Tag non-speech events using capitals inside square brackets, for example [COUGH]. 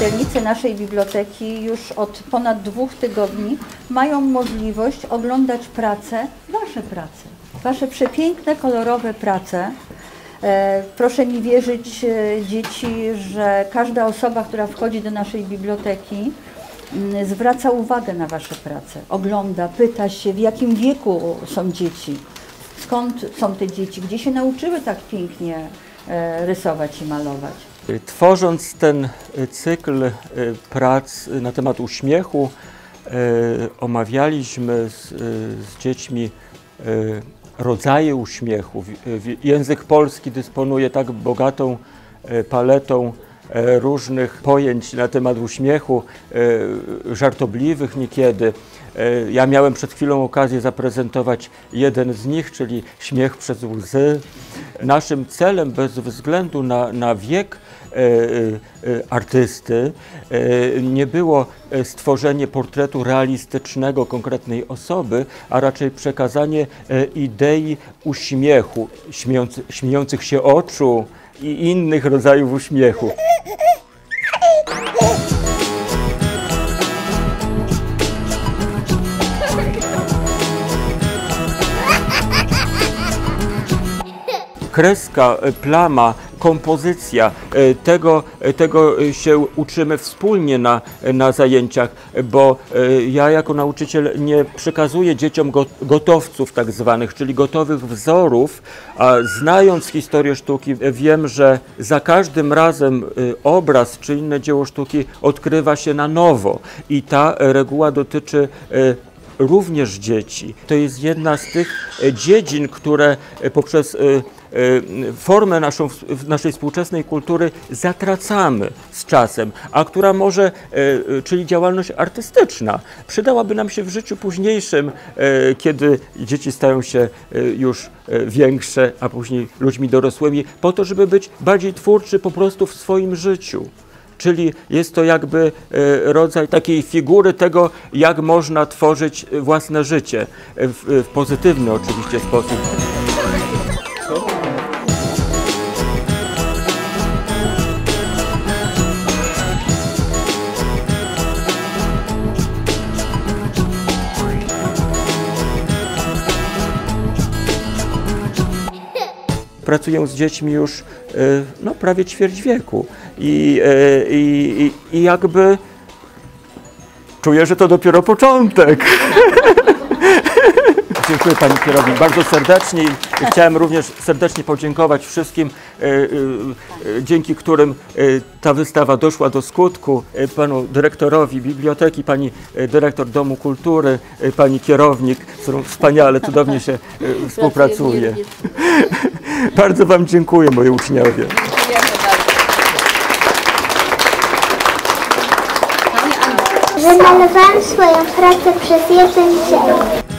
Czytelnicy naszej biblioteki już od ponad dwóch tygodni mają możliwość oglądać prace, Wasze prace, Wasze przepiękne, kolorowe prace. E, proszę mi wierzyć, e, dzieci, że każda osoba, która wchodzi do naszej biblioteki, mm, zwraca uwagę na Wasze prace, ogląda, pyta się, w jakim wieku są dzieci, skąd są te dzieci, gdzie się nauczyły tak pięknie e, rysować i malować. Tworząc ten cykl prac na temat uśmiechu, omawialiśmy z, z dziećmi rodzaje uśmiechu. Język polski dysponuje tak bogatą paletą różnych pojęć na temat uśmiechu, żartobliwych niekiedy. Ja miałem przed chwilą okazję zaprezentować jeden z nich, czyli śmiech przez łzy. Naszym celem, bez względu na, na wiek, E, e, artysty. E, nie było stworzenie portretu realistycznego konkretnej osoby, a raczej przekazanie idei uśmiechu, śmiejący, śmiejących się oczu i innych rodzajów uśmiechu. [LAUGHS] kreska, plama, kompozycja. E, tego, e, tego się uczymy wspólnie na, na zajęciach, bo e, ja jako nauczyciel nie przekazuję dzieciom gotowców tak zwanych, czyli gotowych wzorów, a znając historię sztuki wiem, że za każdym razem obraz czy inne dzieło sztuki odkrywa się na nowo i ta reguła dotyczy również dzieci. To jest jedna z tych dziedzin, które poprzez formę naszą, naszej współczesnej kultury zatracamy z czasem, a która może, y, y, czyli działalność artystyczna, przydałaby nam się w życiu późniejszym, kiedy dzieci stają się już większe, a później ludźmi dorosłymi, po to, żeby być bardziej twórczy po prostu w swoim życiu czyli jest to jakby rodzaj takiej figury tego, jak można tworzyć własne życie w pozytywny oczywiście sposób. Pracuję z dziećmi już e, no, prawie ćwierć wieku i, e, i, i jakby czuję, że to dopiero początek. Dziękuję Pani Kierownik bardzo serdecznie i chciałem również serdecznie podziękować wszystkim, e, e, dzięki którym e, ta wystawa doszła do skutku. Panu dyrektorowi biblioteki, Pani dyrektor Domu Kultury, Pani kierownik, z którą wspaniale, cudownie się współpracuje. [LAUGHS] Bardzo Wam dziękuję, moi uczniowie. Wymalowałam swoją pracę przez jeden dzień.